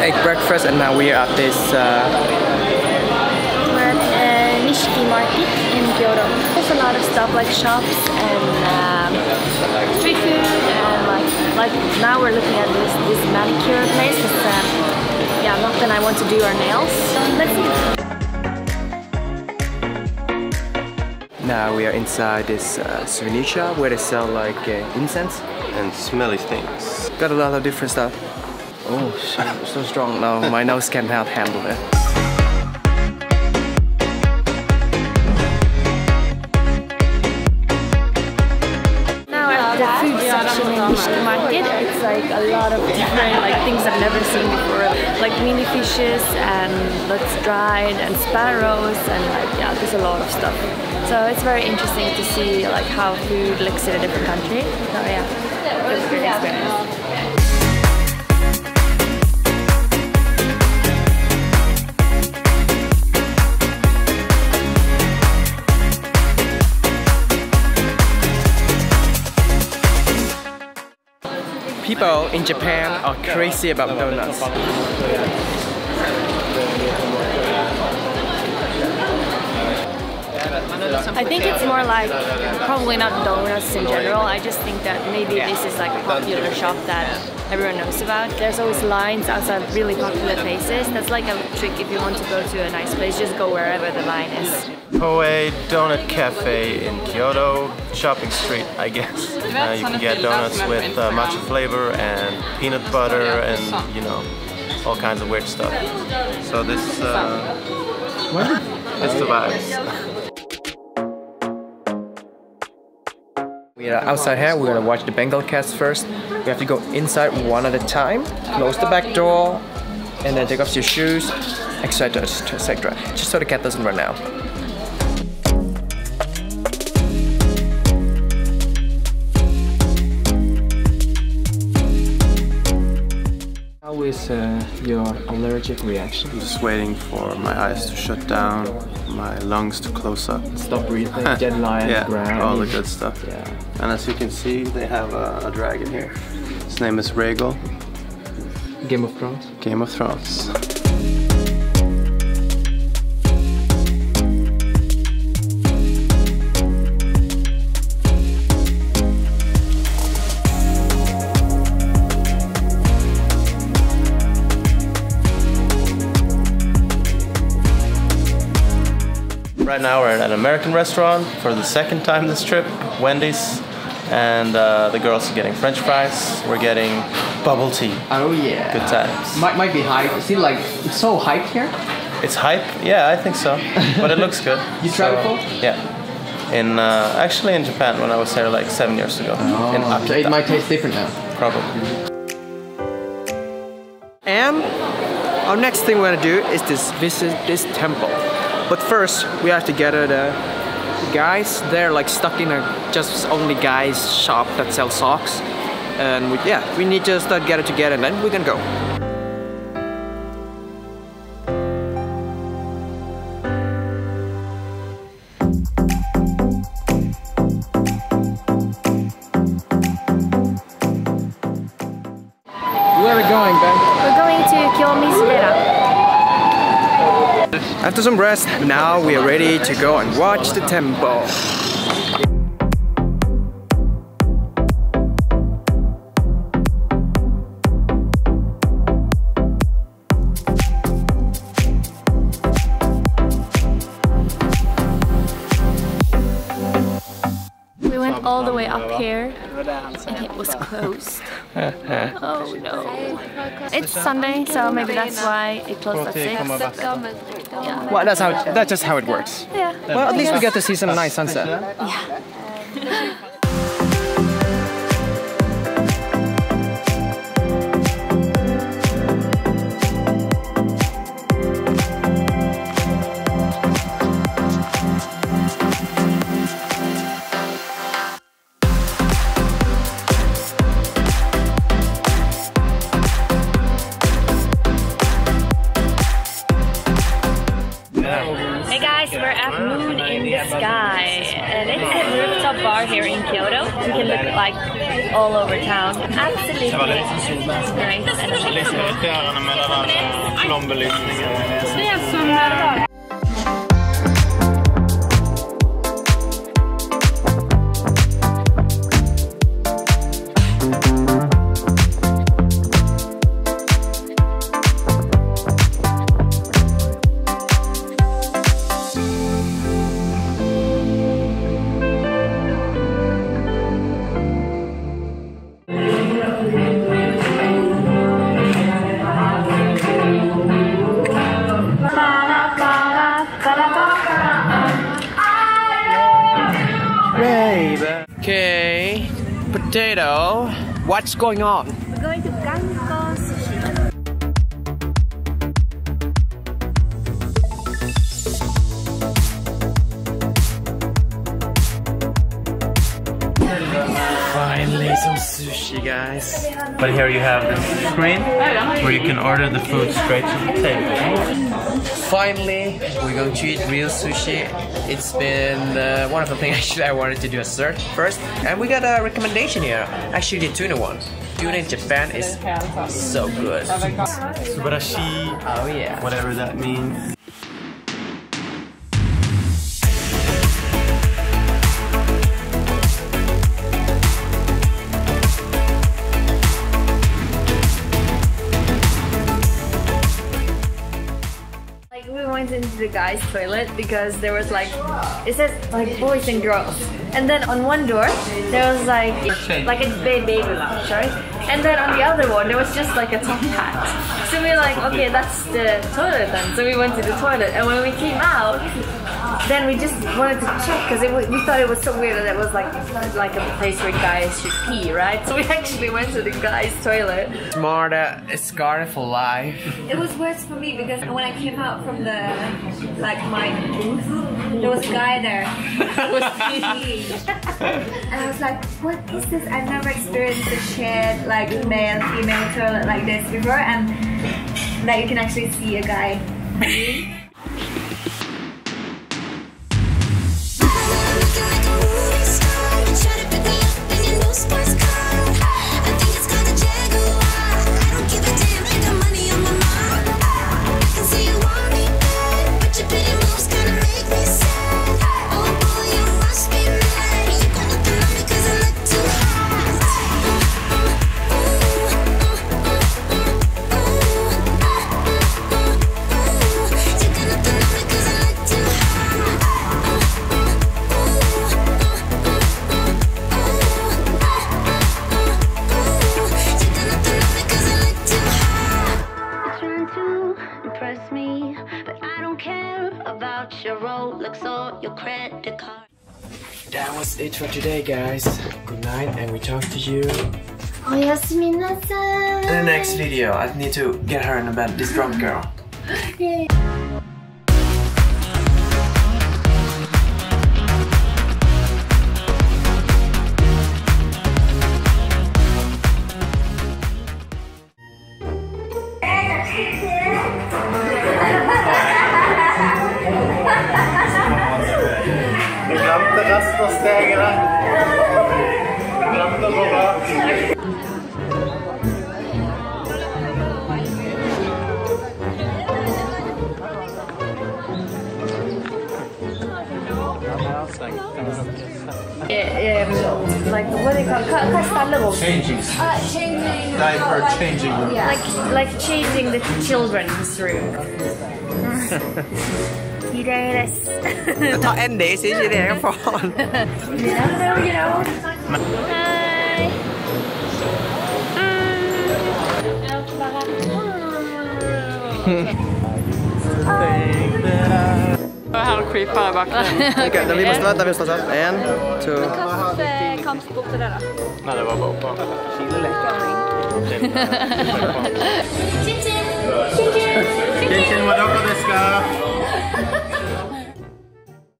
egg breakfast and now we are at this uh, We're at uh, Nishiki Market in Kyoto. There's a lot of stuff like shops and um, street food and like like now we're looking at this this manicure place. It's, um, yeah, Lotte and I want to do our nails. So let's see. Now we are inside this uh, souvenir shop where they sell like uh, incense. and smelly things. Got a lot of different stuff. Oh, shit, so strong. No, my nose cannot handle it. Now at the food section in Nishiki Market, it's like a lot of different like things I've never seen before, like mini fishes and that's dried and sparrows and like yeah, there's a lot of stuff. So it's very interesting to see like how food looks in a different country. So yeah, it was a great experience. People in Japan are crazy about donuts. I think it's more like probably not donuts in general. I just think that maybe this is like a popular shop that everyone knows about. There's always lines outside really popular places. That's like a trick if you want to go to a nice place, just go wherever the line is. Koé Donut Cafe in Kyoto, shopping street, I guess. Uh, you can get donuts with uh, matcha flavor and peanut butter and you know all kinds of weird stuff. So this, uh, it's the vibes. Outside here, we're gonna watch the Bengal cats first. We have to go inside one at a time, close the back door, and then take off your shoes, etc, etc. Just so the cat doesn't run out. Is uh, your allergic reaction? I'm just waiting for my eyes to shut down, my lungs to close up. Stop breathing, dead lion, yeah, ground. all the good stuff. Yeah. And as you can see, they have a, a dragon here. His name is Rhaegal, Game of Thrones. Game of Thrones. Right now we're at an American restaurant for the second time this trip, Wendy's, and uh, the girls are getting French fries. We're getting bubble tea. Oh yeah. Good times. Might might be hype. See, like it's so hype here. It's hype, yeah, I think so. But it looks good. You tried So, before? Yeah. In uh, actually in Japan when I was there like seven years ago. in Oh, so it might taste different now. probably. And our next thing we're gonna do is this visit this temple. But first we have to gather the guys. They're like stuck in a just only guys shop that sells socks. And we, yeah, we need to start gather together and then we can go. After some rest, now we are ready to go and watch the temple. All the way up here and it was closed. oh no. It's Sunday, so maybe that's why it closed at 6. Yeah. Well, that's how that's just how it works. yeah. Well, at least we get to see some nice sunset. Hey like all over town. Absolutely and amazing. irriterande med den här flombelysningen. Okay, potato. What's going on? We're going to sushi, guys. But here you have the screen where you can order the food straight to the table. Finally, we're going to eat real sushi. It's been uh, one of the things actually I wanted to do a search first, and we got a recommendation here. Actually, the tuna one. Tuna in Japan is so good. Subarashi, Oh yeah. whatever that means. Went into the guys' toilet because there was like it says like boys and girls, and then on one door there was like like a baby lounge, right? And then on the other one there was just like a top hat. So we were like, okay, that's the toilet then. So we went to the toilet, and when we came out, then we just wanted to check because we thought it was so weird that it was like like a place where guys should pee, right? So we actually went to the guys' toilet. Smarta is garden for life. It was worse for me because when I came out from the like my booth, there was a guy there was peeing, and I was like, "What is this? I've never experienced a shared like male female toilet like this before." And that you can actually see a guy. peeing. Rolex or your credit card. That was it for today, guys. Good night, and we talk to you in the next video. I need to get her in the bed, this drunk girl. Du like what do you call it? Hva? Changing. Uh, changing. Diaper changing room. Like like changing the children's room. Yes. Ta en day, sier ikke det, faen. You never know, you know. Hi. Her creeper bak Ok, da vi må starte, da vi. En, to... kampsport er det, da? Nei, det var bare på. Chin-chin, hva dere disker?